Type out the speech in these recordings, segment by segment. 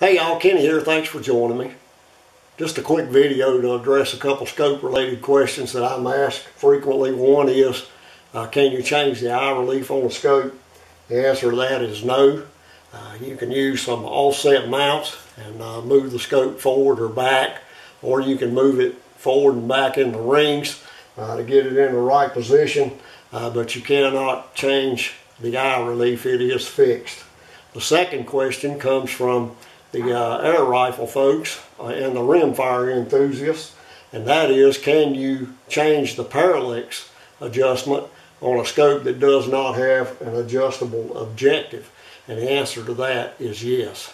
Hey y'all, Kenny here. Thanks for joining me. Just a quick video to address a couple scope related questions that I'm asked frequently. One is, uh, can you change the eye relief on the scope? The answer to that is no. Uh, you can use some offset mounts and uh, move the scope forward or back, or you can move it forward and back in the rings uh, to get it in the right position, uh, but you cannot change the eye relief. It is fixed. The second question comes from the uh, air rifle folks uh, and the rimfire enthusiasts, and that is can you change the parallax adjustment on a scope that does not have an adjustable objective? And the answer to that is yes.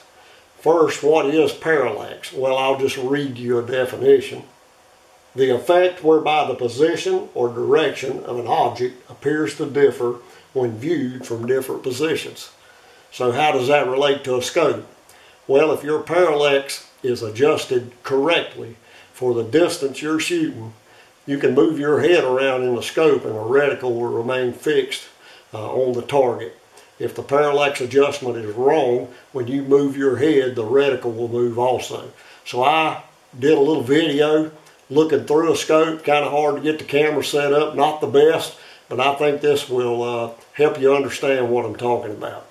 First, what is parallax? Well, I'll just read you a definition. The effect whereby the position or direction of an object appears to differ when viewed from different positions. So how does that relate to a scope? Well, if your parallax is adjusted correctly for the distance you're shooting, you can move your head around in the scope and the reticle will remain fixed uh, on the target. If the parallax adjustment is wrong, when you move your head, the reticle will move also. So I did a little video looking through a scope, kind of hard to get the camera set up, not the best, but I think this will uh, help you understand what I'm talking about.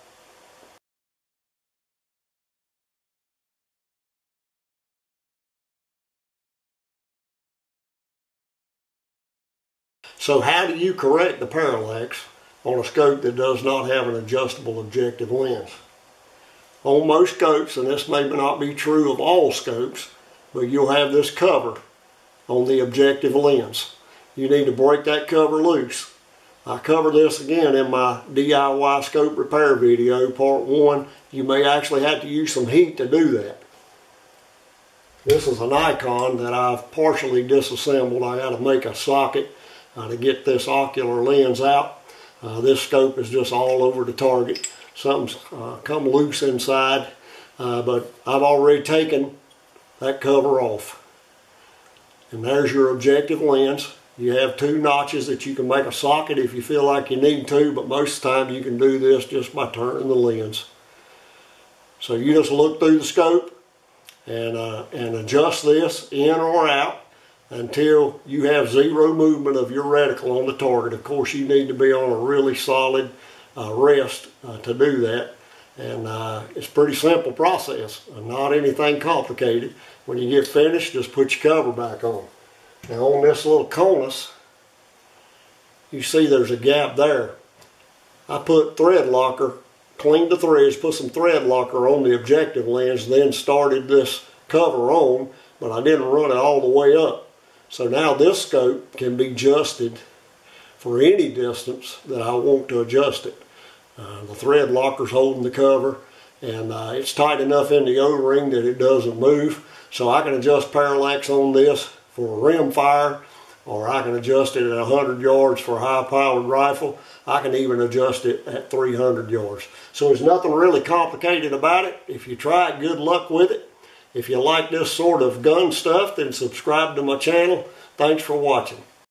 So how do you correct the parallax on a scope that does not have an adjustable objective lens? On most scopes, and this may not be true of all scopes, but you'll have this cover on the objective lens. You need to break that cover loose. I cover this again in my DIY scope repair video, part one. You may actually have to use some heat to do that. This is a Nikon that I've partially disassembled. I got to make a socket uh, to get this ocular lens out. Uh, this scope is just all over the target. Something's uh, come loose inside, uh, but I've already taken that cover off. And there's your objective lens. You have two notches that you can make a socket if you feel like you need to, but most of the time you can do this just by turning the lens. So you just look through the scope and, uh, and adjust this in or out until you have zero movement of your reticle on the target. Of course, you need to be on a really solid uh, rest uh, to do that. And uh, it's a pretty simple process, not anything complicated. When you get finished, just put your cover back on. Now on this little Konus, you see there's a gap there. I put thread locker, cleaned the threads, put some thread locker on the objective lens, then started this cover on, but I didn't run it all the way up. So now this scope can be adjusted for any distance that I want to adjust it. Uh, the thread locker's holding the cover and uh, it's tight enough in the O-ring that it doesn't move. So I can adjust parallax on this for a rim fire or I can adjust it at 100 yards for a high powered rifle. I can even adjust it at 300 yards. So there's nothing really complicated about it. If you try it, good luck with it. If you like this sort of gun stuff, then subscribe to my channel. Thanks for watching.